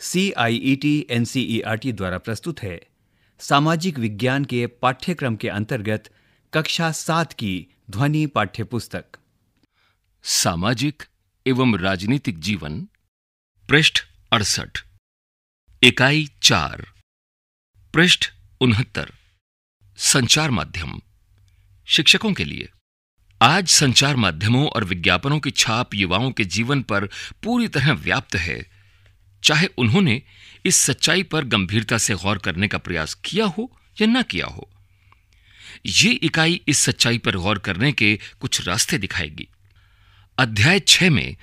C I E T N C E R T द्वारा प्रस्तुत है। सामाजिक विज्ञान के पाठ्यक्रम के अंतर्गत कक्षा सात की ध्वनि पाठ्य पुस्तक सामाजिक एवं राजनीतिक जीवन, पृष्ठ अड़सठ, इकाई चार, पृष्ठ उनहत्तर, संचार माध्यम। शिक्षकों के लिए, आज संचार माध्यमों और विज्ञापनों की छाप युवाओं के जीवन पर पूरी तरह व्याप्त है। चाहे उन्होंने इस सच्चाई पर गंभीरता से गौर करने का प्रयास किया हो या ना किया हो, ये इकाई इस सच्चाई पर गौर करने के कुछ रास्ते दिखाएगी। अध्याय छह में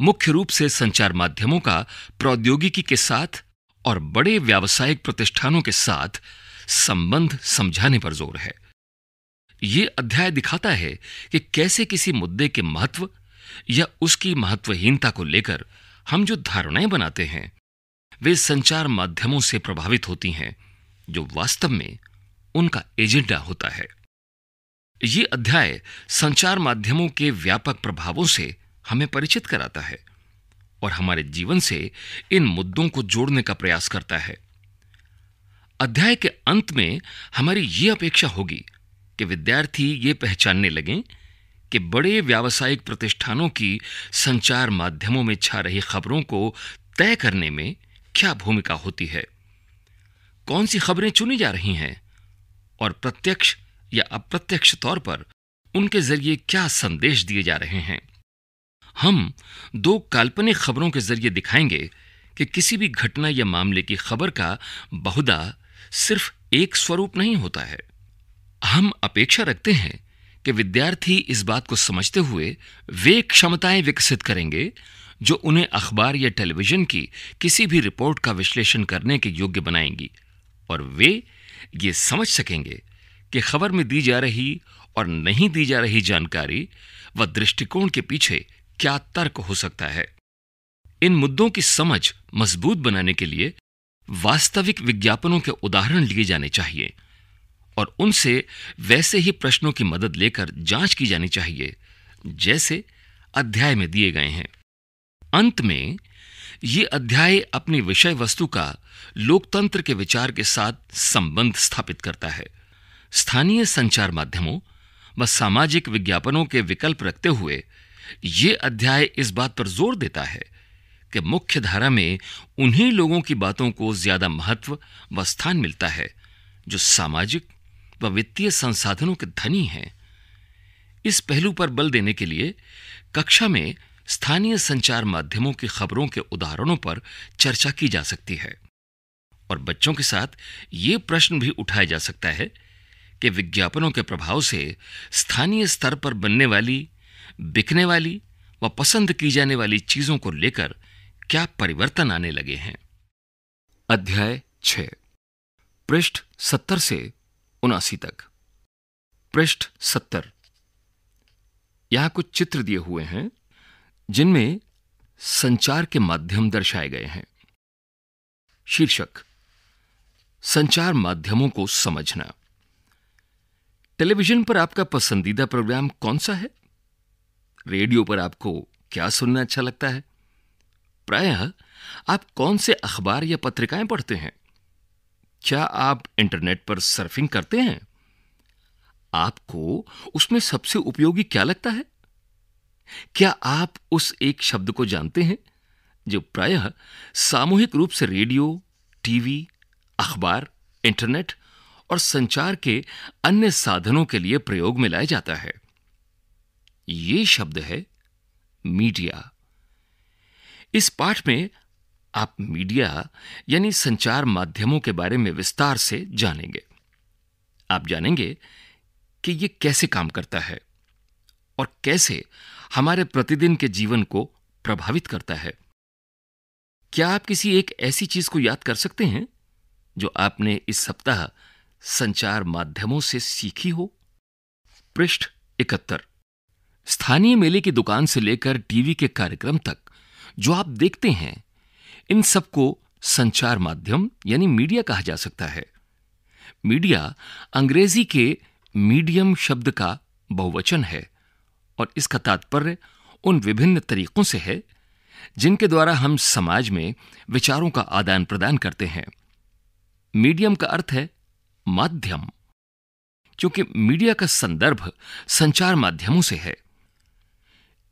मुख्य रूप से संचार माध्यमों का प्रौद्योगिकी के साथ और बड़े व्यावसायिक प्रतिष्ठानों के साथ संबंध समझाने पर ज़ोर है। यह अध्याय दिखाता है कि कैसे किसी मुद्दे के महत्व या उसकी महत्वहीनता को लेकर हम जो धारणाएँ बनाते हैं, वे संचार माध्यमों से प्रभावित होती हैं, जो वास्तव में उनका एजेंडा होता है। ये अध्याय संचार माध्यमों के व्यापक प्रभावों से हमें परिचित कराता है और हमारे जीवन से इन मुद्दों को जोड़ने का प्रयास करता है। अध्याय के अंत में हमारी ये अपेक्षा होगी कि विद्यार्थी ये पहचानने लगें कि बड़े व्यावसायिक प्रतिष्ठानों की संचार माध्यमों में छा रही खबरों को तय करने में क्या भूमिका होती है? कौन सी खबरें चुनी जा रही हैं? और प्रत्यक्ष या अप्रत्यक्ष तौर पर उनके ज़रिए क्या संदेश दिए जा रहे हैं? हम दो काल्पनिक खबरों के ज़रिए दिखाएँगे कि किसी भी घटना या मामले की खबर का बहुधा सिर्फ़ एक स्वरूप नहीं होता है। हम अपेक्षा रखते हैं कि विद्यार्थी इस बात को समझते हुए वे क्षमताएँ विकसित करेंगे, जो उन्हें अखबार या टेलीविज़न की किसी भी रिपोर्ट का विश्लेषण करने के योग्य बनाएँगी। और वे ये समझ सकेंगे कि खबर में दी जा रही और नहीं दी जा रही जानकारी व दृष्टिकोण के पीछे क्या तर्क हो सकता है। इन मुद्दों की समझ मज़बूत बनाने के लिए वास्तविक विज्ञापनों के उदाहरण लिए जाने चाहिए। और उनसे वैसे ही प्रश्नों की मदद लेकर जाँच की जानी चाहिए, जैसे अध्याय में दिए गए हैं। अंत में, ये अध्याय अपनी विषय वस्तु का लोकतंत्र के विचार के साथ संबंध स्थापित करता है। स्थानीय संचार माध्यमों व सामाजिक विज्ञापनों के विकल्प रखते हुए ये अध्याय इस बात पर ज़ोर देता है कि मुख्य धारा में उन्हीं लोगों की बातों को ज़्यादा महत्व व स्थान मिलता है, जो सामाजिक व वित्तीय संसाधनों के धनी हैं। इस पहलू पर बल देने के लिए कक्षा में स्थानीय संचार माध्यमों की खबरों के उदाहरणों पर चर्चा की जा सकती है। और बच्चों के साथ ये प्रश्न भी उठाया जा सकता है कि विज्ञापनों के प्रभाव से स्थानीय स्तर पर बनने वाली, बिकने वाली व पसंद की जाने वाली चीज़ों को लेकर क्या परिवर्तन आने लगे हैं? अध्याय छ। पृष्ठ सत्तर से उनासी तक। पृष्ठ सत्तर। यहाँ कुछ चित्र दिए हुए हैं, जिनमें संचार के माध्यम दर्शाए गए हैं। शीर्षक, संचार माध्यमों को समझना। टेलीविज़न पर आपका पसंदीदा प्रोग्राम कौन सा है? रेडियो पर आपको क्या सुनना अच्छा लगता है? प्रायः आप कौन से अखबार या पत्रिकाएँ पढ़ते हैं? क्या आप इंटरनेट पर सर्फिंग करते हैं? आपको उसमें सबसे उपयोगी क्या लगता है? क्या आप उस एक शब्द को जानते हैं, जो प्रायः सामूहिक रूप से रेडियो, टीवी, अखबार, इंटरनेट और संचार के अन्य साधनों के लिए प्रयोग में लाया जाता है? ये शब्द है मीडिया। इस पाठ में आप मीडिया, यानी संचार माध्यमों के बारे में विस्तार से जानेंगे। आप जानेंगे कि यह कैसे काम करता है और कैसे हमारे प्रतिदिन के जीवन को प्रभावित करता है। क्या आप किसी एक ऐसी चीज़ को याद कर सकते हैं, जो आपने इस सप्ताह संचार माध्यमों से सीखी हो? पृष्ठ इकहत्तर। स्थानीय मेले की दुकान से लेकर टीवी के कार्यक्रम तक, जो आप देखते हैं इन सबको संचार माध्यम, यानी मीडिया कहा जा सकता है। मीडिया अंग्रेज़ी के मीडियम शब्द का बहुवचन है और इसका तात्पर्य उन विभिन्न तरीकों से है जिनके द्वारा हम समाज में विचारों का आदान प्रदान करते हैं। मीडियम का अर्थ है माध्यम, क्योंकि मीडिया का संदर्भ संचार माध्यमों से है।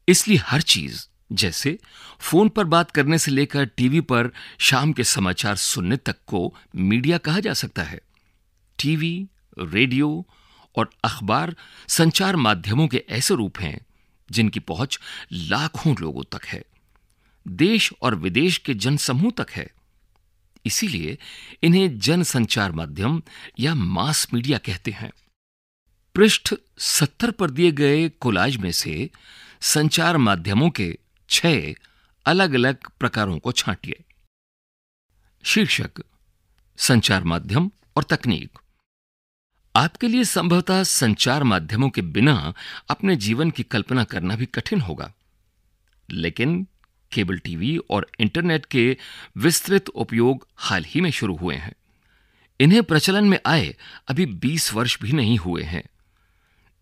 इसलिए हर चीज़ जैसे फ़ोन पर बात करने से लेकर टीवी पर शाम के समाचार सुनने तक को मीडिया कहा जा सकता है। टीवी, रेडियो और अखबार संचार माध्यमों के ऐसे रूप हैं जिनकी पहुँच लाखों लोगों तक है। देश और विदेश के जनसमूह तक है। इसीलिए इन्हें जनसंचार माध्यम या मास मीडिया कहते हैं। पृष्ठ सत्तर पर दिए गए कोलाज में से संचार माध्यमों के छह अलग अलग प्रकारों को छांटिए। शीर्षक, संचार माध्यम और तकनीक। आपके लिए संभवतः संचार माध्यमों के बिना अपने जीवन की कल्पना करना भी कठिन होगा। लेकिन केबल टीवी और इंटरनेट के विस्तृत उपयोग हाल ही में शुरू हुए हैं। इन्हें प्रचलन में आए अभी 20 वर्ष भी नहीं हुए हैं।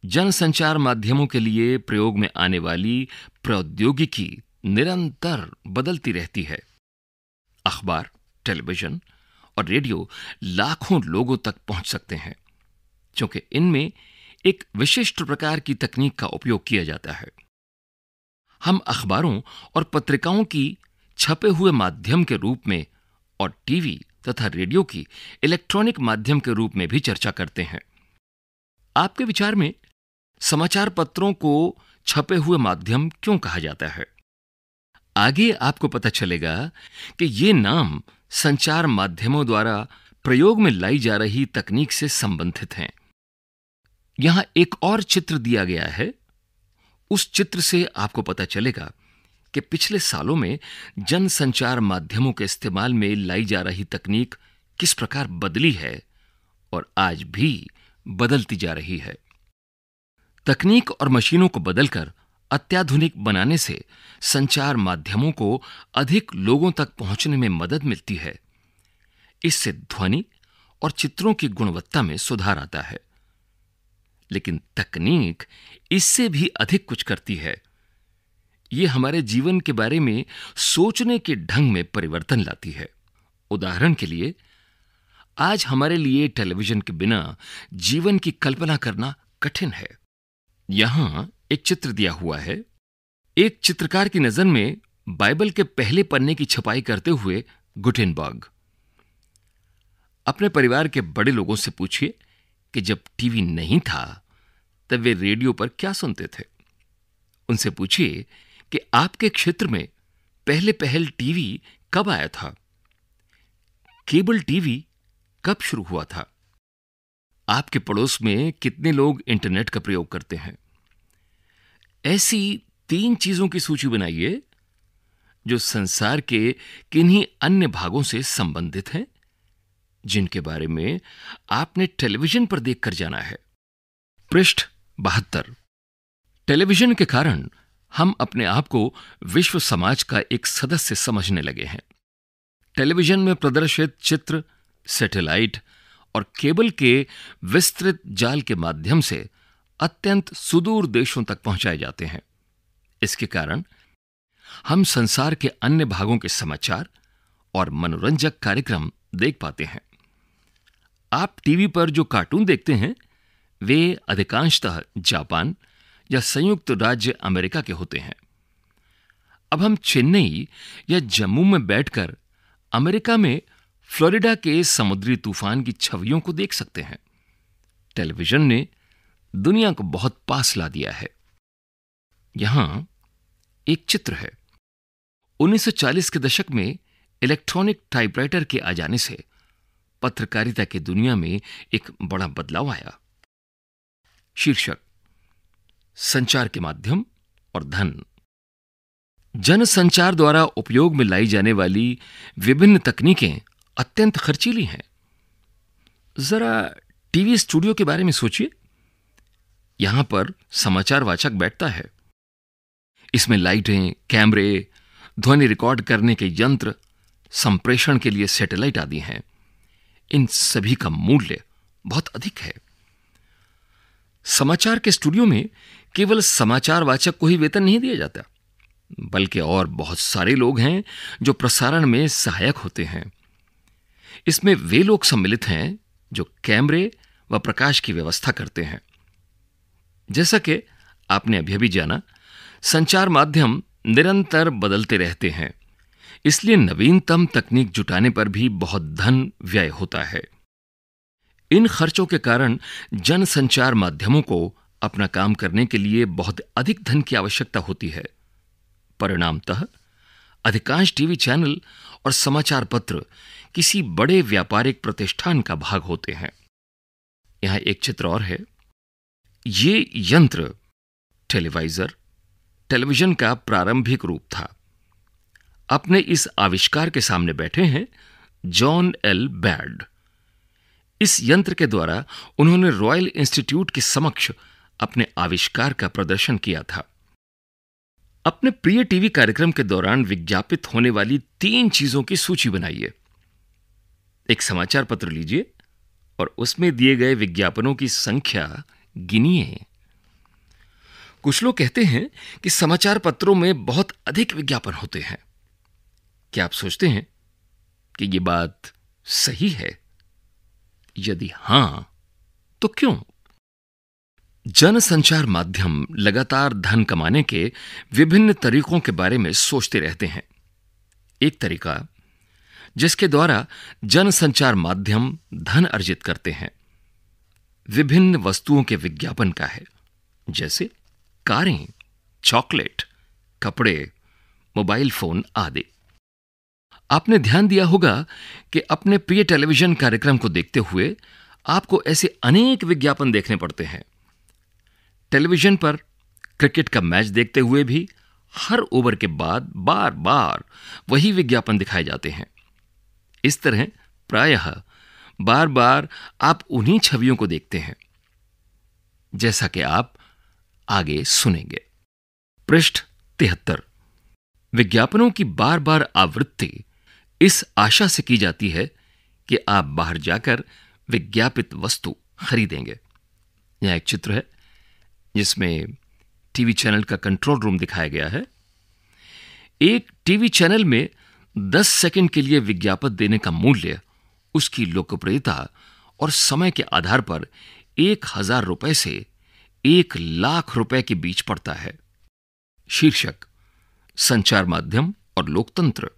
जनसंचार माध्यमों के लिए प्रयोग में आने वाली प्रौद्योगिकी निरंतर बदलती रहती है। अखबार, टेलीविज़न और रेडियो लाखों लोगों तक पहुँच सकते हैं, क्योंकि इनमें एक विशिष्ट प्रकार की तकनीक का उपयोग किया जाता है। हम अखबारों और पत्रिकाओं की छपे हुए माध्यम के रूप में और टीवी तथा रेडियो की इलेक्ट्रॉनिक माध्यम के रूप में भी चर्चा करते हैं। आपके विचार में समाचार पत्रों को छपे हुए माध्यम क्यों कहा जाता है? आगे आपको पता चलेगा कि ये नाम संचार माध्यमों द्वारा प्रयोग में लाई जा रही तकनीक से संबंधित हैं। यहाँ एक और चित्र दिया गया है। उस चित्र से आपको पता चलेगा कि पिछले सालों में जनसंचार माध्यमों के इस्तेमाल में लाई जा रही तकनीक किस प्रकार बदली है और आज भी बदलती जा रही है। तकनीक और मशीनों को बदलकर अत्याधुनिक बनाने से संचार माध्यमों को अधिक लोगों तक पहुँचने में मदद मिलती है। इससे ध्वनि और चित्रों की गुणवत्ता में सुधार आता है। लेकिन तकनीक इससे भी अधिक कुछ करती है। यह हमारे जीवन के बारे में सोचने के ढंग में परिवर्तन लाती है। उदाहरण के लिए, आज हमारे लिए टेलीविज़न के बिना जीवन की कल्पना करना कठिन है। यहाँ एक चित्र दिया हुआ है। एक चित्रकार की नज़र में बाइबल के पहले पन्ने की छपाई करते हुए गुटेनबर्ग। अपने परिवार के बड़े लोगों से पूछिए कि जब टीवी नहीं था, तब वे रेडियो पर क्या सुनते थे? उनसे पूछिए कि आपके क्षेत्र में पहले पहल टीवी कब आया था? केबल टीवी कब शुरू हुआ था? आपके पड़ोस में कितने लोग इंटरनेट का प्रयोग करते हैं? ऐसी तीन चीज़ों की सूची बनाइए, जो संसार के किन्हीं अन्य भागों से संबंधित हैं, जिनके बारे में आपने टेलीविज़न पर देखकर जाना है। पृष्ठ बहत्तर। टेलीविज़न के कारण हम अपने आप को विश्व समाज का एक सदस्य समझने लगे हैं। टेलीविज़न में प्रदर्शित चित्र, सैटेलाइट और केबल के विस्तृत जाल के माध्यम से अत्यंत सुदूर देशों तक पहुँचाए जाते हैं। इसके कारण हम संसार के अन्य भागों के समाचार और मनोरंजक कार्यक्रम देख पाते हैं। आप टीवी पर जो कार्टून देखते हैं, वे अधिकांशतः जापान या संयुक्त राज्य अमेरिका के होते हैं। अब हम चेन्नई या जम्मू में बैठकर अमेरिका में फ्लोरिडा के समुद्री तूफ़ान की छवियों को देख सकते हैं। टेलीविज़न ने दुनिया को बहुत पास ला दिया है। यहाँ एक चित्र है। 1940 के दशक में इलेक्ट्रॉनिक टाइपराइटर के आ जाने से पत्रकारिता की दुनिया में एक बड़ा बदलाव आया। शीर्षक, संचार के माध्यम और धन। जनसंचार द्वारा उपयोग में लाई जाने वाली विभिन्न तकनीकें अत्यंत खर्चीली हैं। जरा टीवी स्टूडियो के बारे में सोचिए। यहाँ पर समाचार वाचक बैठता है। इसमें लाइटें, कैमरे, ध्वनि रिकॉर्ड करने के यंत्र, संप्रेषण के लिए सैटेलाइट आदि हैं। इन सभी का मूल्य बहुत अधिक है। समाचार के स्टूडियो में केवल समाचार वाचक को ही वेतन नहीं दिया जाता, बल्कि और बहुत सारे लोग हैं जो प्रसारण में सहायक होते हैं। इसमें वे लोग सम्मिलित हैं जो कैमरे व प्रकाश की व्यवस्था करते हैं। जैसा कि आपने अभी अभी जाना, संचार माध्यम निरंतर बदलते रहते हैं। इसलिए नवीनतम तकनीक जुटाने पर भी बहुत धन व्यय होता है। इन खर्चों के कारण जनसंचार माध्यमों को अपना काम करने के लिए बहुत अधिक धन की आवश्यकता होती है। परिणामतः अधिकांश टीवी चैनल और समाचार पत्र किसी बड़े व्यापारिक प्रतिष्ठान का भाग होते हैं। यहाँ एक चित्र और है। ये यंत्र, टेलीवाइजर, टेलीविज़न का प्रारंभिक रूप था। अपने इस आविष्कार के सामने बैठे हैं जॉन एल. बैड। इस यंत्र के द्वारा उन्होंने रॉयल इंस्टीट्यूट के समक्ष अपने आविष्कार का प्रदर्शन किया था। अपने प्रिय टीवी कार्यक्रम के दौरान विज्ञापित होने वाली तीन चीज़ों की सूची बनाइए। एक समाचार पत्र लीजिए और उसमें दिए गए विज्ञापनों की संख्या गिनिए। कुछ लोग कहते हैं कि समाचार पत्रों में बहुत अधिक विज्ञापन होते हैं। क्या आप सोचते हैं कि यह बात सही है? यदि हाँ तो क्यों? जनसंचार माध्यम लगातार धन कमाने के विभिन्न तरीकों के बारे में सोचते रहते हैं। एक तरीका जिसके द्वारा जनसंचार माध्यम धन अर्जित करते हैं। विभिन्न वस्तुओं के विज्ञापन का है, जैसे कारें, चॉकलेट, कपड़े, मोबाइल फ़ोन आदि। आपने ध्यान दिया होगा कि अपने प्रिय टेलीविज़न कार्यक्रम को देखते हुए आपको ऐसे अनेक विज्ञापन देखने पड़ते हैं। टेलीविज़न पर क्रिकेट का मैच देखते हुए भी हर ओवर के बाद बार बार वही विज्ञापन दिखाए जाते हैं। इस तरह प्रायः बार बार आप उन्हीं छवियों को देखते हैं, जैसा कि आप आगे सुनेंगे। पृष्ठ तिहत्तर। विज्ञापनों की बार बार आवृत्ति इस आशा से की जाती है कि आप बाहर जाकर विज्ञापित वस्तु खरीदेंगे। यह एक चित्र है, जिसमें टीवी चैनल का कंट्रोल रूम दिखाया गया है। एक टीवी चैनल में 10 सेकंड के लिए विज्ञापन देने का मूल्य, उसकी लोकप्रियता और समय के आधार पर एक हज़ार रुपए से एक लाख रुपए के बीच पड़ता है। शीर्षक, संचार माध्यम और लोकतंत्र।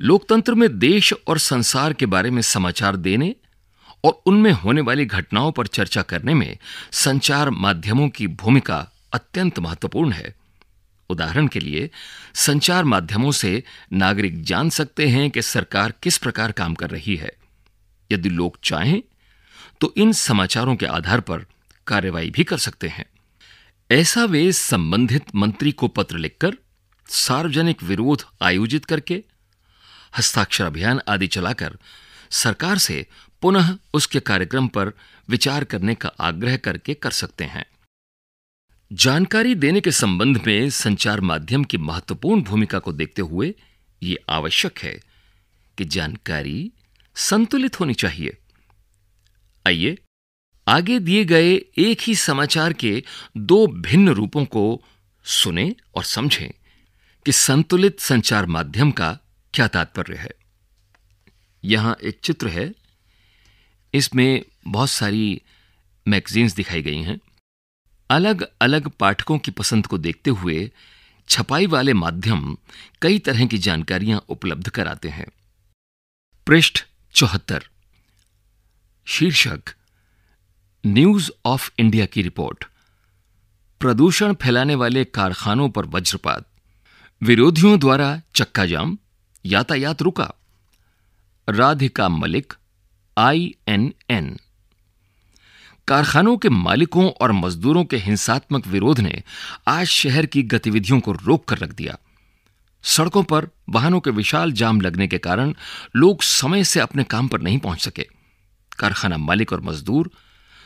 लोकतंत्र में देश और संसार के बारे में समाचार देने और उनमें होने वाली घटनाओं पर चर्चा करने में संचार माध्यमों की भूमिका अत्यंत महत्वपूर्ण है। उदाहरण के लिए, संचार माध्यमों से नागरिक जान सकते हैं कि सरकार किस प्रकार काम कर रही है। यदि लोग चाहें तो इन समाचारों के आधार पर कार्रवाई भी कर सकते हैं। ऐसा वे संबंधित मंत्री को पत्र लिखकर, सार्वजनिक विरोध आयोजित करके, हस्ताक्षर अभियान आदि चलाकर, सरकार से पुनः उसके कार्यक्रम पर विचार करने का आग्रह करके कर सकते हैं। जानकारी देने के संबंध में संचार माध्यम की महत्वपूर्ण भूमिका को देखते हुए ये आवश्यक है कि जानकारी संतुलित होनी चाहिए। आइए, आगे दिए गए एक ही समाचार के दो भिन्न रूपों को सुने और समझें कि संतुलित संचार माध्यम का क्या तात्पर्य है। यहाँ एक चित्र है। इसमें बहुत सारी मैगजीन्स दिखाई गई हैं। अलग अलग पाठकों की पसंद को देखते हुए छपाई वाले माध्यम कई तरह की जानकारियाँ उपलब्ध कराते हैं। पृष्ठ चौहत्तर। शीर्षक, न्यूज़ ऑफ़ इंडिया की रिपोर्ट। प्रदूषण फैलाने वाले कारखानों पर वज्रपात। विरोधियों द्वारा चक्का जाम यातायात रुका। राधिका मलिक आईएनएन कारखानों के मालिकों और मजदूरों के हिंसात्मक विरोध ने आज शहर की गतिविधियों को रोक कर रख दिया। सड़कों पर वाहनों के विशाल जाम लगने के कारण लोग समय से अपने काम पर नहीं पहुँच सके। कारखाना मालिक और मजदूर,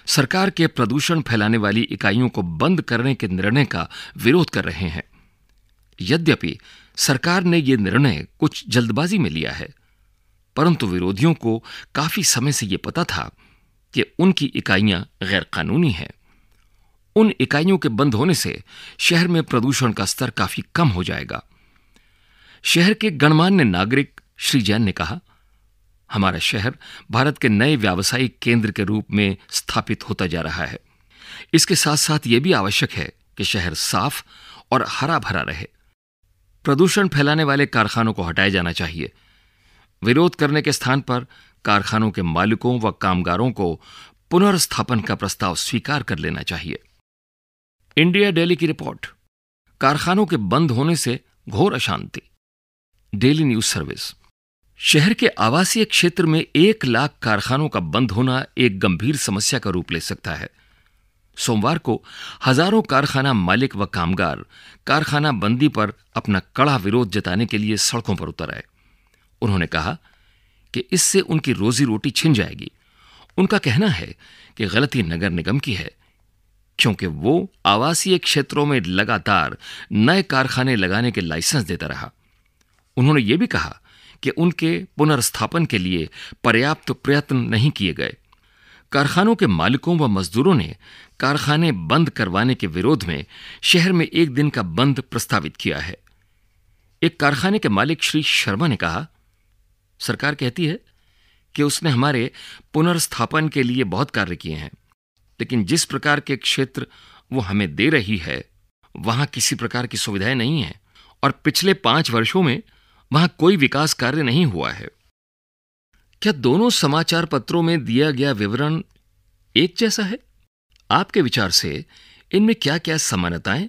सरकार के प्रदूषण फैलाने वाली इकाइयों को बंद करने के निर्णय का विरोध कर रहे हैं। यद्यपि सरकार ने यह निर्णय कुछ जल्दबाजी में लिया है, परंतु विरोधियों को काफ़ी समय से यह पता था कि उनकी इकाइयाँ गैर कानूनी हैं। उन इकाइयों के बंद होने से शहर में प्रदूषण का स्तर काफ़ी कम हो जाएगा। शहर के गणमान्य नागरिक श्री जैन ने कहा, हमारा शहर भारत के नए व्यावसायिक केंद्र के रूप में स्थापित होता जा रहा है। इसके साथ साथ यह भी आवश्यक है कि शहर साफ़ और हरा भरा रहे। प्रदूषण फैलाने वाले कारखानों को हटाया जाना चाहिए। विरोध करने के स्थान पर कारखानों के मालिकों व कामगारों को पुनर्स्थापन का प्रस्ताव स्वीकार कर लेना चाहिए। इंडिया डेली की रिपोर्ट। कारखानों के बंद होने से घोर अशांति। Daily news service. शहर के आवासीय क्षेत्र में एक लाख कारखानों का बंद होना एक गंभीर समस्या का रूप ले सकता है। सोमवार को हज़ारों कारखाना मालिक व कामगार कारखाना बंदी पर अपना कड़ा विरोध जताने के लिए सड़कों पर उतर आए। उन्होंने कहा कि इससे उनकी रोजी रोटी छिन जाएगी। उनका कहना है कि गलती नगर निगम की है, क्योंकि वो आवासीय क्षेत्रों में लगातार नए कारखाने लगाने के लाइसेंस देता रहा। उन्होंने ये भी कहा कि उनके पुनर्स्थापन के लिए पर्याप्त प्रयत्न नहीं किए गए। कारखानों के मालिकों व मजदूरों ने कारखाने बंद करवाने के विरोध में शहर में एक दिन का बंद प्रस्तावित किया है। एक कारखाने के मालिक श्री शर्मा ने कहा सरकार कहती है कि उसने हमारे पुनर्स्थापन के लिए बहुत कार्य किए हैं, लेकिन जिस प्रकार के क्षेत्र वो हमें दे रही है, वहाँ किसी प्रकार की सुविधाएँ नहीं है और पिछले पाँच वर्षों में वहाँ कोई विकास कार्य नहीं हुआ है। क्या दोनों समाचार पत्रों में दिया गया विवरण एक जैसा है? आपके विचार से इनमें क्या क्या समानताएँ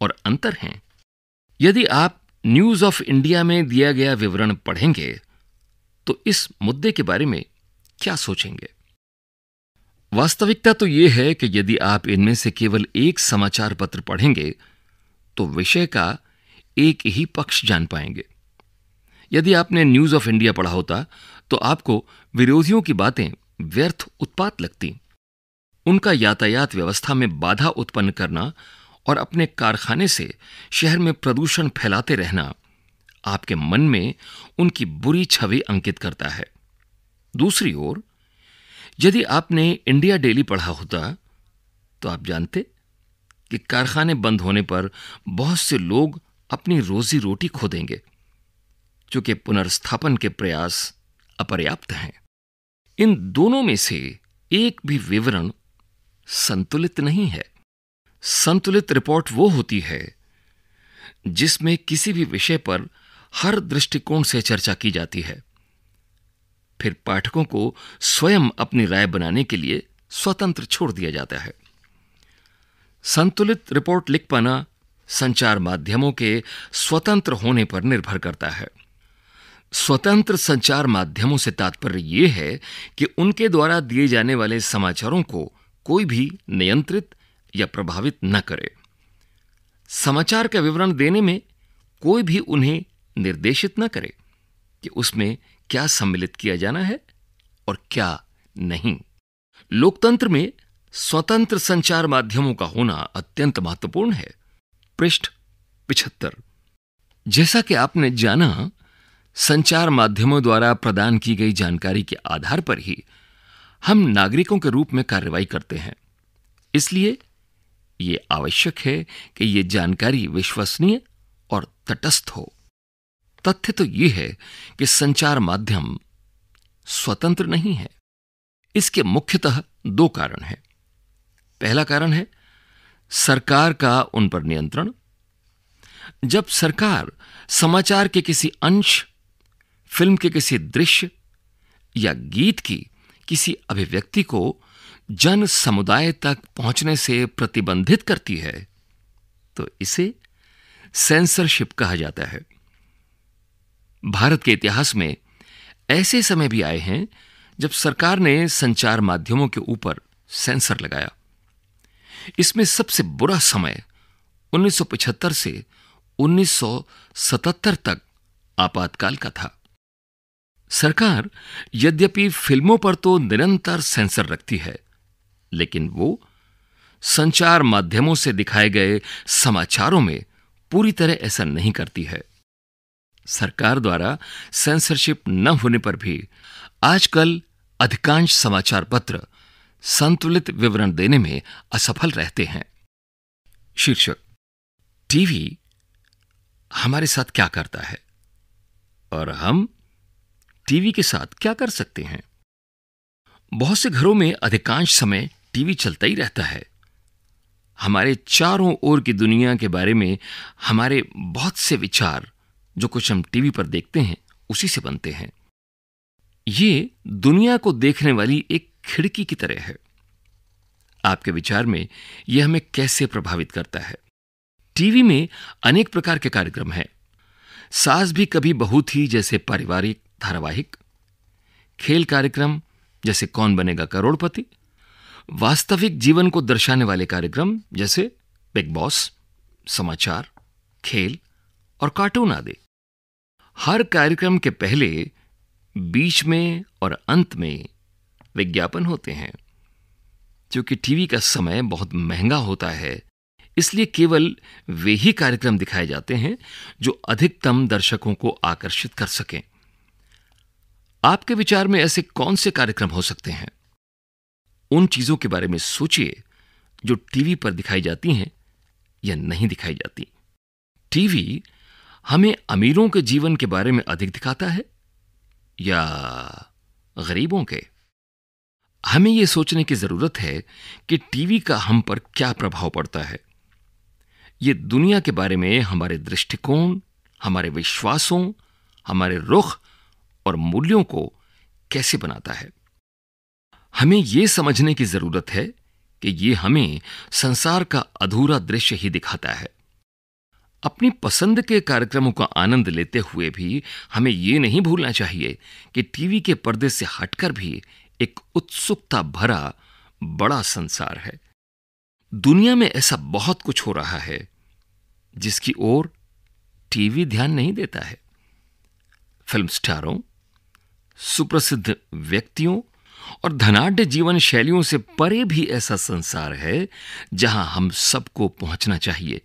और अंतर हैं? यदि आप न्यूज़ ऑफ़ इंडिया में दिया गया विवरण पढ़ेंगे तो इस मुद्दे के बारे में क्या सोचेंगे? वास्तविकता तो यह है कि यदि आप इनमें से केवल एक समाचार पत्र पढ़ेंगे तो विषय का एक ही पक्ष जान पाएँगे। यदि आपने न्यूज़ ऑफ़ इंडिया पढ़ा होता तो आपको विरोधियों की बातें व्यर्थ उत्पात लगती। उनका यातायात व्यवस्था में बाधा उत्पन्न करना और अपने कारखाने से शहर में प्रदूषण फैलाते रहना आपके मन में उनकी बुरी छवि अंकित करता है। दूसरी ओर, यदि आपने इंडिया डेली पढ़ा होता तो आप जानते कि कारखाने बंद होने पर बहुत से लोग अपनी रोजी रोटी खो देंगे चूँकि पुनर्स्थापन के प्रयास अपर्याप्त हैं। इन दोनों में से एक भी विवरण संतुलित नहीं है। संतुलित रिपोर्ट वो होती है जिसमें किसी भी विषय पर हर दृष्टिकोण से चर्चा की जाती है। फिर पाठकों को स्वयं अपनी राय बनाने के लिए स्वतंत्र छोड़ दिया जाता है। संतुलित रिपोर्ट लिख पाना संचार माध्यमों के स्वतंत्र होने पर निर्भर करता है। स्वतंत्र संचार माध्यमों से तात्पर्य यह है कि उनके द्वारा दिए जाने वाले समाचारों को कोई भी नियंत्रित या प्रभावित न करे। समाचार का विवरण देने में कोई भी उन्हें निर्देशित न करे कि उसमें क्या सम्मिलित किया जाना है और क्या नहीं। लोकतंत्र में स्वतंत्र संचार माध्यमों का होना अत्यंत महत्वपूर्ण है। पृष्ठ पिछहत्तर। जैसा कि आपने जाना, संचार माध्यमों द्वारा प्रदान की गई जानकारी के आधार पर ही हम नागरिकों के रूप में कार्रवाई करते हैं। इसलिए यह आवश्यक है कि यह जानकारी विश्वसनीय और तटस्थ हो। तथ्य तो यह है कि संचार माध्यम स्वतंत्र नहीं है। इसके मुख्यतः दो कारण हैं। पहला कारण है, सरकार का उन पर नियंत्रण। जब सरकार समाचार के किसी अंश, फ़िल्म के किसी दृश्य या गीत की किसी अभिव्यक्ति को जन समुदाय तक पहुँचने से प्रतिबंधित करती है तो इसे सेंसरशिप कहा जाता है। भारत के इतिहास में ऐसे समय भी आए हैं जब सरकार ने संचार माध्यमों के ऊपर सेंसर लगाया। इसमें सबसे बुरा समय 1975 से 1977 तक आपातकाल का था। सरकार यद्यपि फ़िल्मों पर तो निरंतर सेंसर रखती है, लेकिन वो संचार माध्यमों से दिखाए गए समाचारों में पूरी तरह ऐसा नहीं करती है। सरकार द्वारा सेंसरशिप न होने पर भी आजकल अधिकांश समाचार पत्र संतुलित विवरण देने में असफल रहते हैं। शीर्षक, टीवी हमारे साथ क्या करता है? और हम टीवी के साथ क्या कर सकते हैं? बहुत से घरों में अधिकांश समय टीवी चलता ही रहता है। हमारे चारों ओर की दुनिया के बारे में हमारे बहुत से विचार जो कुछ हम टीवी पर देखते हैं, उसी से बनते हैं। ये दुनिया को देखने वाली एक खिड़की की तरह है। आपके विचार में यह हमें कैसे प्रभावित करता है? टीवी में अनेक प्रकार के कार्यक्रम हैं। सास भी कभी बहू थी जैसे पारिवारिक, धारावाहिक। खेल कार्यक्रम, जैसे कौन बनेगा करोड़पति। वास्तविक जीवन को दर्शाने वाले कार्यक्रम, जैसे बिग बॉस, समाचार, खेल और कार्टून आदि। हर कार्यक्रम के पहले बीच में और अंत में विज्ञापन होते हैं क्योंकि टीवी का समय बहुत महँगा होता है। इसलिए केवल वे ही कार्यक्रम दिखाए जाते हैं जो अधिकतम दर्शकों को आकर्षित कर सकें। आपके विचार में ऐसे कौन से कार्यक्रम हो सकते हैं? उन चीज़ों के बारे में सोचिए, जो टीवी पर दिखाई जाती हैं या नहीं दिखाई जाती। टीवी हमें अमीरों के जीवन के बारे में अधिक दिखाता है या गरीबों के? हमें यह सोचने की ज़रूरत है कि टीवी का हम पर क्या प्रभाव पड़ता है। यह दुनिया के बारे में हमारे दृष्टिकोण, हमारे विश्वासों, हमारे रुख और मूल्यों को कैसे बनाता है? हमें यह समझने की ज़रूरत है कि यह हमें संसार का अधूरा दृश्य ही दिखाता है। अपनी पसंद के कार्यक्रमों का आनंद लेते हुए भी हमें यह नहीं भूलना चाहिए कि टीवी के पर्दे से हटकर भी एक उत्सुकता भरा बड़ा संसार है। दुनिया में ऐसा बहुत कुछ हो रहा है, जिसकी ओर टीवी ध्यान नहीं देता है। फ़िल्म स्टारों, सुप्रसिद्ध व्यक्तियों और धनाढ़ जीवन शैलियों से परे भी ऐसा संसार है, जहाँ हम सबको पहुँचना चाहिए।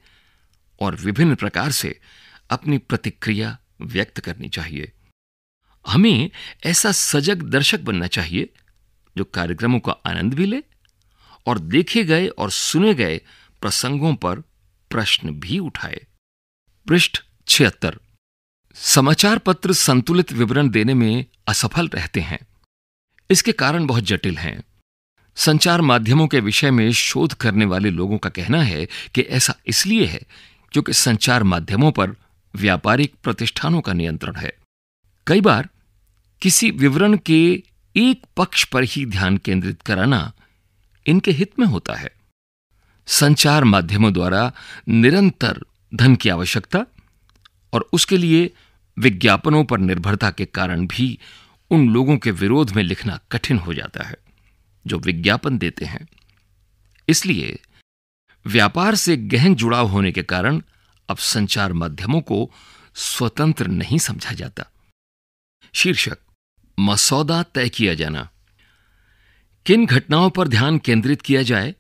और विभिन्न प्रकार से अपनी प्रतिक्रिया व्यक्त करनी चाहिए। हमें ऐसा सजग दर्शक बनना चाहिए जो कार्यक्रमों का आनंद भी ले और देखे गए और सुने गए प्रसंगों पर प्रश्न भी उठाए। पृष्ठ छिहत्तर। समाचार पत्र संतुलित विवरण देने में असफल रहते हैं। इसके कारण बहुत जटिल हैं। संचार माध्यमों के विषय में शोध करने वाले लोगों का कहना है कि ऐसा इसलिए है क्योंकि संचार माध्यमों पर व्यापारिक प्रतिष्ठानों का नियंत्रण है। कई बार किसी विवरण के एक पक्ष पर ही ध्यान केंद्रित कराना इनके हित में होता है। संचार माध्यमों द्वारा निरंतर धन की आवश्यकता और उसके लिए विज्ञापनों पर निर्भरता के कारण भी उन लोगों के विरोध में लिखना कठिन हो जाता है, जो विज्ञापन देते हैं। इसलिए व्यापार से गहन जुड़ाव होने के कारण अब संचार माध्यमों को स्वतंत्र नहीं समझा जाता। शीर्षक, मसौदा तय किया जाना। किन घटनाओं पर ध्यान केंद्रित किया जाए,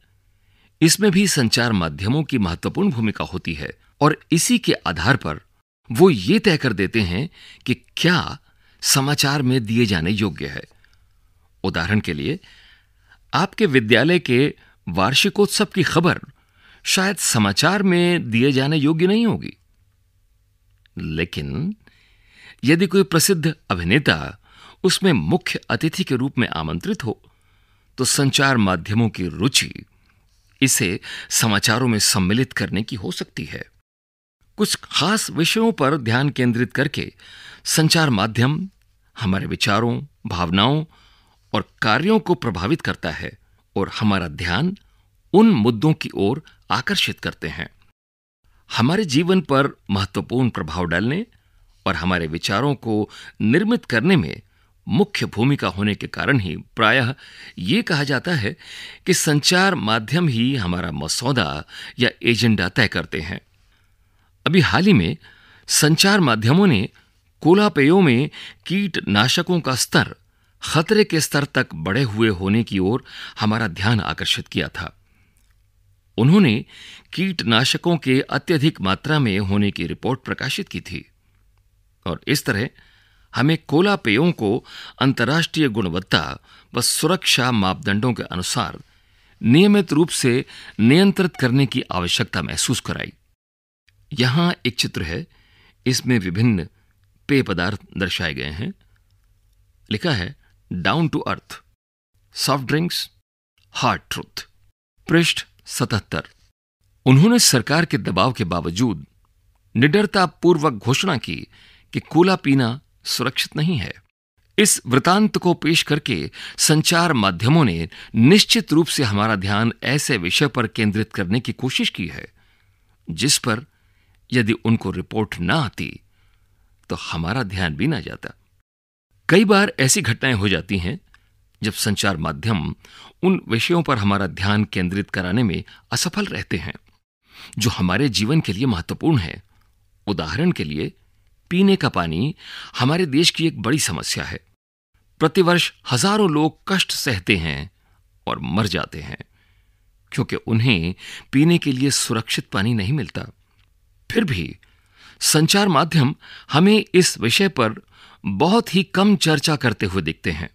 इसमें भी संचार माध्यमों की महत्वपूर्ण भूमिका होती है और इसी के आधार पर वो ये तय कर देते हैं कि क्या समाचार में दिए जाने योग्य है। उदाहरण के लिए, आपके विद्यालय के वार्षिकोत्सव की खबर शायद समाचार में दिए जाने योग्य नहीं होगी। लेकिन यदि कोई प्रसिद्ध अभिनेता उसमें मुख्य अतिथि के रूप में आमंत्रित हो तो संचार माध्यमों की रुचि इसे समाचारों में सम्मिलित करने की हो सकती है। कुछ खास विषयों पर ध्यान केंद्रित करके संचार माध्यम हमारे विचारों, भावनाओं और कार्यों को प्रभावित करता है और हमारा ध्यान उन मुद्दों की ओर आकर्षित करते हैं। हमारे जीवन पर महत्वपूर्ण प्रभाव डालने और हमारे विचारों को निर्मित करने में मुख्य भूमिका होने के कारण ही प्रायः ये कहा जाता है कि संचार माध्यम ही हमारा मसौदा या एजेंडा तय करते हैं। अभी हाल ही में संचार माध्यमों ने कोलापेयों में कीटनाशकों का स्तर खतरे के स्तर तक बढ़े हुए होने की ओर हमारा ध्यान आकर्षित किया था। उन्होंने कीटनाशकों के अत्यधिक मात्रा में होने की रिपोर्ट प्रकाशित की थी। और इस तरह हमें कोला पेयों को अंतर्राष्ट्रीय गुणवत्ता व सुरक्षा मापदंडों के अनुसार नियमित रूप से नियंत्रित करने की आवश्यकता महसूस कराई। यहाँ एक चित्र है, इसमें विभिन्न पेय पदार्थ दर्शाए गए हैं। लिखा है down to earth soft drinks hard truth पृष्ठ सतहत्तर। उन्होंने सरकार के दबाव के बावजूद निडरतापूर्वक घोषणा की कि कोला पीना सुरक्षित नहीं है। इस वृतांत को पेश करके संचार माध्यमों ने निश्चित रूप से हमारा ध्यान ऐसे विषय पर केंद्रित करने की कोशिश की है, जिस पर यदि उनको रिपोर्ट ना आती तो हमारा ध्यान भी ना जाता। कई बार ऐसी घटनाएँ हो जाती हैं जब संचार माध्यम उन विषयों पर हमारा ध्यान केंद्रित कराने में असफल रहते हैं, जो हमारे जीवन के लिए महत्वपूर्ण है। उदाहरण के लिए, पीने का पानी हमारे देश की एक बड़ी समस्या है। प्रतिवर्ष हज़ारों लोग कष्ट सहते हैं और मर जाते हैं, क्योंकि उन्हें पीने के लिए सुरक्षित पानी नहीं मिलता। फिर भी, संचार माध्यम हमें इस विषय पर बहुत ही कम चर्चा करते हुए दिखते हैं।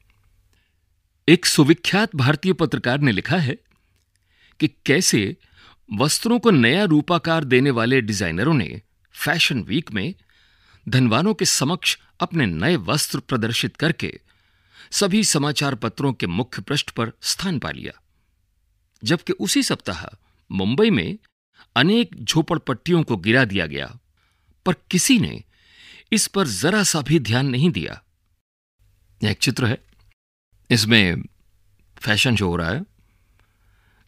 एक सुविख्यात भारतीय पत्रकार ने लिखा है कि कैसे वस्त्रों को नया रूपाकार देने वाले डिजाइनरों ने फ़ैशन वीक में धनवानों के समक्ष अपने नए वस्त्र प्रदर्शित करके सभी समाचार पत्रों के मुख्य पृष्ठ पर स्थान पा लिया। जबकि उसी सप्ताह मुंबई में अनेक झोपड़पट्टियों को गिरा दिया गया, पर किसी ने इस पर जरा सा भी ध्यान नहीं दिया। एक चित्र है। इसमें फ़ैशन शो हो रहा है।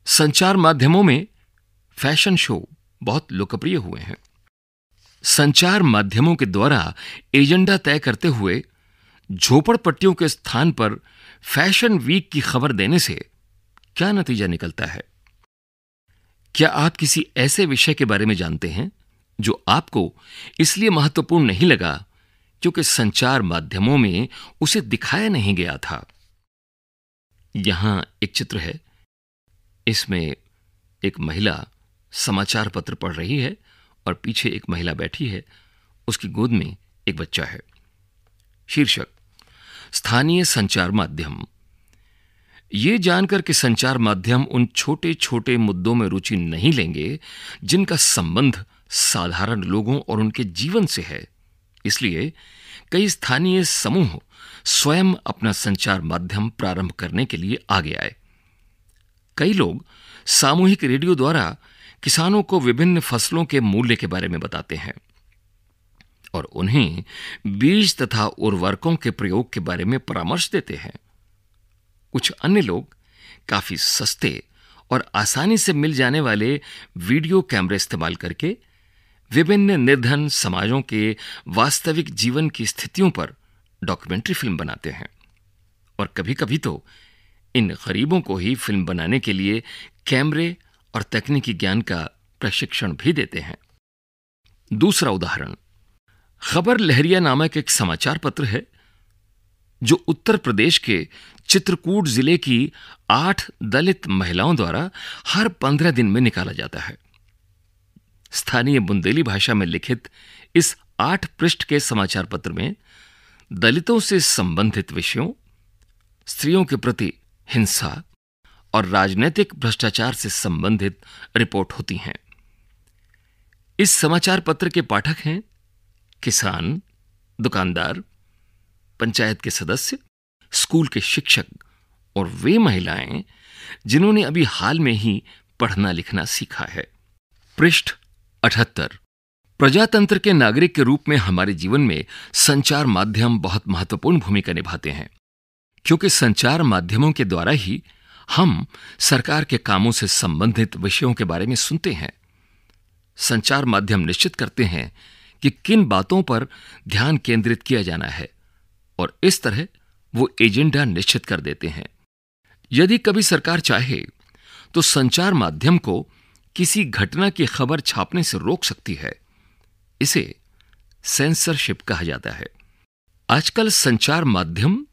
संचार माध्यमों में फ़ैशन शो बहुत लोकप्रिय हुए हैं। संचार माध्यमों के द्वारा एजेंडा तय करते हुए झोपड़पट्टियों के स्थान पर फ़ैशन वीक की खबर देने से क्या नतीजा निकलता है? क्या आप किसी ऐसे विषय के बारे में जानते हैं जो आपको इसलिए महत्वपूर्ण नहीं लगा क्योंकि संचार माध्यमों में उसे दिखाया नहीं गया था? यहाँ एक चित्र है। इसमें एक महिला समाचार पत्र पढ़ रही है और पीछे एक महिला बैठी है। उसकी गोद में एक बच्चा है। शीर्षक, स्थानीय संचार माध्यम। ये जानकर कि संचार माध्यम उन छोटे छोटे मुद्दों में रुचि नहीं लेंगे जिनका संबंध साधारण लोगों और उनके जीवन से है। इसलिए कई स्थानीय समूह स्वयं अपना संचार माध्यम प्रारंभ करने के लिए आगे आए। कई लोग सामूहिक रेडियो द्वारा किसानों को विभिन्न फ़सलों के मूल्य के बारे में बताते हैं और उन्हें बीज तथा उर्वरकों के प्रयोग के बारे में परामर्श देते हैं। कुछ अन्य लोग काफ़ी सस्ते और आसानी से मिल जाने वाले वीडियो कैमरे इस्तेमाल करके विभिन्न निर्धन समाजों के वास्तविक जीवन की स्थितियों पर डॉक्यूमेंट्री फ़िल्म बनाते हैं। और कभी कभी तो इन गरीबों को ही फ़िल्म बनाने के लिए कैमरे और तकनीकी ज्ञान का प्रशिक्षण भी देते हैं। दूसरा उदाहरण, खबर लहरिया नामक एक समाचार पत्र है, जो उत्तर प्रदेश के चित्रकूट ज़िले की आठ दलित महिलाओं द्वारा हर पंद्रह दिन में निकाला जाता है। स्थानीय बुंदेली भाषा में लिखित इस आठ पृष्ठ के समाचार पत्र में दलितों से संबंधित विषयों, स्त्रियों के प्रति हिंसा और राजनीतिक भ्रष्टाचार से संबंधित रिपोर्ट होती हैं। इस समाचार पत्र के पाठक हैं किसान, दुकानदार, पंचायत के सदस्य, स्कूल के शिक्षक और वे महिलाएँ जिन्होंने अभी हाल में ही पढ़ना लिखना सीखा है। पृष्ठ अठहत्तर। प्रजातंत्र के नागरिक के रूप में हमारे जीवन में संचार माध्यम बहुत महत्वपूर्ण भूमिका निभाते हैं, क्योंकि संचार माध्यमों के द्वारा ही हम सरकार के कामों से संबंधित विषयों के बारे में सुनते हैं। संचार माध्यम निश्चित करते हैं कि किन बातों पर ध्यान केंद्रित किया जाना है, और इस तरह वो एजेंडा निश्चित कर देते हैं। यदि कभी सरकार चाहे तो संचार माध्यम को किसी घटना की खबर छापने से रोक सकती है। इसे सेंसरशिप कहा जाता है। आजकल संचार माध्यम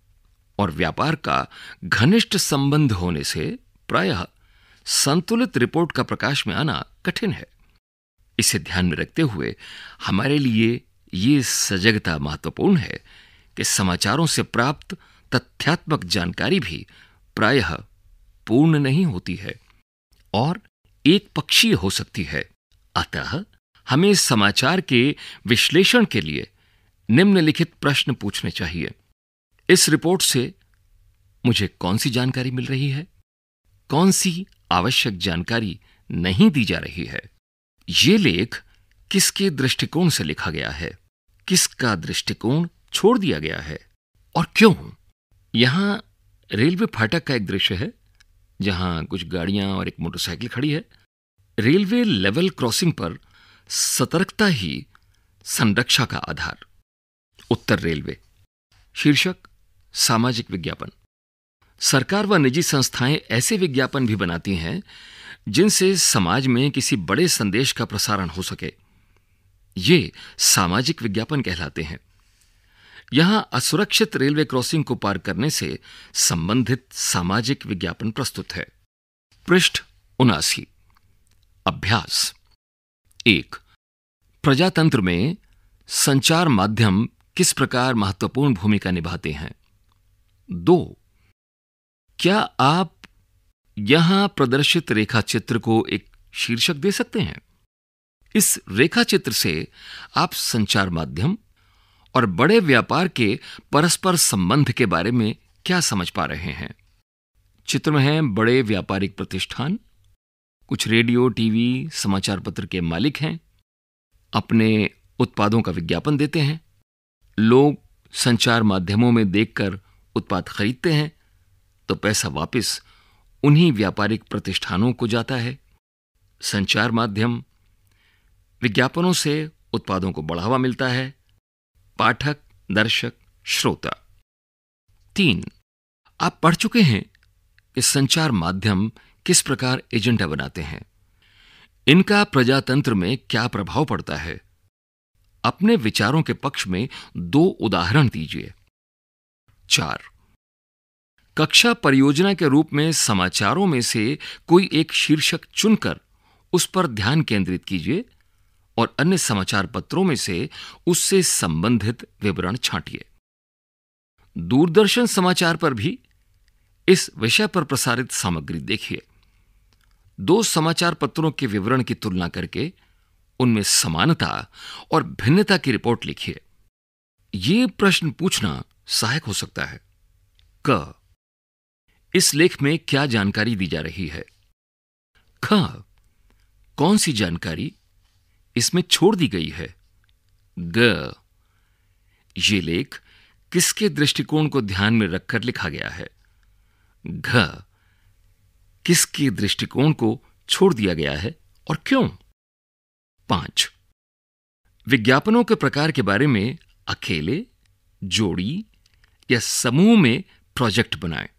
और व्यापार का घनिष्ठ संबंध होने से प्रायः संतुलित रिपोर्ट का प्रकाश में आना कठिन है। इसे ध्यान में रखते हुए हमारे लिए ये सजगता महत्वपूर्ण है कि समाचारों से प्राप्त तथ्यात्मक जानकारी भी प्रायः पूर्ण नहीं होती है और एक पक्षीय हो सकती है। अतः हमें समाचार के विश्लेषण के लिए निम्नलिखित प्रश्न पूछने चाहिए। इस रिपोर्ट से मुझे कौन सी जानकारी मिल रही है? कौन सी आवश्यक जानकारी नहीं दी जा रही है? ये लेख किसके दृष्टिकोण से लिखा गया है? किसका दृष्टिकोण छोड़ दिया गया है? और क्यों? यहाँ रेलवे फाटक का एक दृश्य है। जहाँ कुछ गाड़ियाँ और एक मोटरसाइकिल खड़ी है। रेलवे लेवल क्रॉसिंग पर सतर्कता ही संरक्षा का आधार। उत्तर रेलवे। शीर्षक, सामाजिक विज्ञापन। सरकार व निजी संस्थाएँ ऐसे विज्ञापन भी बनाती हैं, जिनसे समाज में किसी बड़े संदेश का प्रसारण हो सके। ये सामाजिक विज्ञापन कहलाते हैं। यहाँ असुरक्षित रेलवे क्रॉसिंग को पार करने से संबंधित सामाजिक विज्ञापन प्रस्तुत है। पृष्ठ उनासी। अभ्यास। एक, प्रजातंत्र में संचार माध्यम किस प्रकार महत्वपूर्ण भूमिका निभाते हैं? दो, क्या आप यहाँ प्रदर्शित रेखा चित्र को एक शीर्षक दे सकते हैं? इस रेखा चित्र से आप संचार माध्यम और बड़े व्यापार के परस्पर संबंध के बारे में क्या समझ पा रहे हैं? चित्र में हैं बड़े व्यापारिक प्रतिष्ठान, कुछ रेडियो, टीवी, समाचार पत्र के मालिक हैं, अपने उत्पादों का विज्ञापन देते हैं, लोग संचार माध्यमों में देखकर उत्पाद खरीदते हैं तो पैसा वापस उन्हीं व्यापारिक प्रतिष्ठानों को जाता है। संचार माध्यम विज्ञापनों से उत्पादों को बढ़ावा मिलता है पाठक, दर्शक, श्रोता। तीन, आप पढ़ चुके हैं कि संचार माध्यम किस प्रकार एजेंडा बनाते हैं। इनका प्रजातंत्र में क्या प्रभाव पड़ता है। अपने विचारों के पक्ष में दो उदाहरण दीजिए। चार, कक्षा परियोजना के रूप में समाचारों में से कोई एक शीर्षक चुनकर उस पर ध्यान केंद्रित कीजिए। और अन्य समाचार पत्रों में से उससे संबंधित विवरण छांटिए। दूरदर्शन समाचार पर भी इस विषय पर प्रसारित सामग्री देखिए। दो समाचार पत्रों के विवरण की तुलना करके उनमें समानता और भिन्नता की रिपोर्ट लिखिए। यह प्रश्न पूछना सहायक हो सकता है। क। इस लेख में क्या जानकारी दी जा रही है? ख। कौन सी जानकारी इसमें छोड़ दी गई है। ग। ये लेख किसके दृष्टिकोण को ध्यान में रखकर लिखा गया है? घ। किसके दृष्टिकोण को छोड़ दिया गया है और क्यों? पाँच। विज्ञापनों के प्रकार के बारे में अकेले, जोड़ी या समूह में प्रोजेक्ट बनाएँ।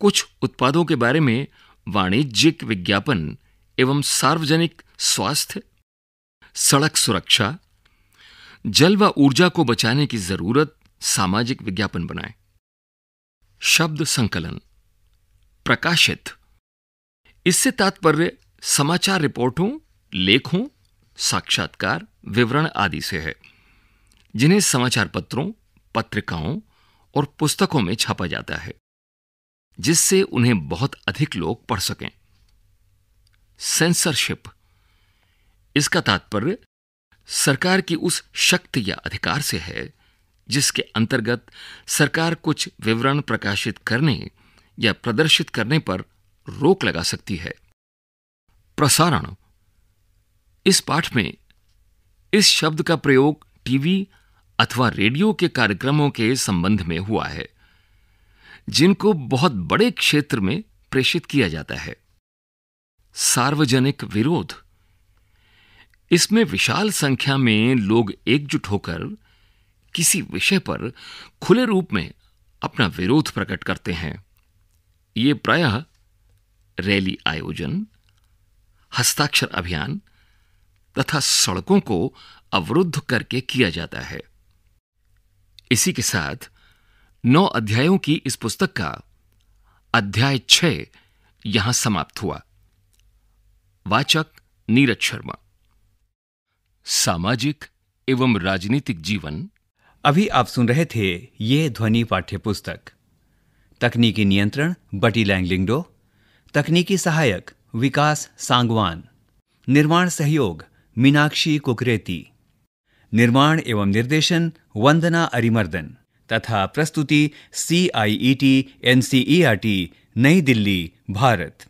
कुछ उत्पादों के बारे में वाणिज्यिक विज्ञापन एवं सार्वजनिक स्वास्थ्य सड़क सुरक्षा, जल व ऊर्जा को बचाने की ज़रूरत सामाजिक विज्ञापन बनाएँ। शब्द संकलन, प्रकाशित। इससे तात्पर्य समाचार रिपोर्टों, लेखों, साक्षात्कार, विवरण आदि से है, जिन्हें समाचार पत्रों, पत्रिकाओं और पुस्तकों में छापा जाता है, जिससे उन्हें बहुत अधिक लोग पढ़ सकें। सेंसरशिप इसका तात्पर्य सरकार की उस शक्ति या अधिकार से है, जिसके अंतर्गत सरकार कुछ विवरण प्रकाशित करने या प्रदर्शित करने पर रोक लगा सकती है। प्रसारण। इस पाठ में इस शब्द का प्रयोग टीवी अथवा रेडियो के कार्यक्रमों के संबंध में हुआ है, जिनको बहुत बड़े क्षेत्र में प्रेषित किया जाता है। सार्वजनिक विरोध। इसमें विशाल संख्या में लोग एकजुट होकर किसी विषय पर खुले रूप में अपना विरोध प्रकट करते हैं। ये प्रायः रैली आयोजन, हस्ताक्षर अभियान तथा सड़कों को अवरुद्ध करके किया जाता है। इसी के साथ नौ अध्यायों की इस पुस्तक का अध्याय छह यहाँ समाप्त हुआ। वाचक नीरज शर्मा। सामाजिक एवं राजनीतिक जीवन। अभी आप सुन रहे थे ये ध्वनि पाठ्य पुस्तक तकनीकी नियंत्रण, बटी लैंगलिंगडो तकनीकी सहायक, विकास सांगवान। निर्माण सहयोग, मीनाक्षी कुकरेती। निर्माण एवं निर्देशन, वंदना अरिमर्दन। तथा प्रस्तुति C I E T N C E R T New Delhi, Bharat.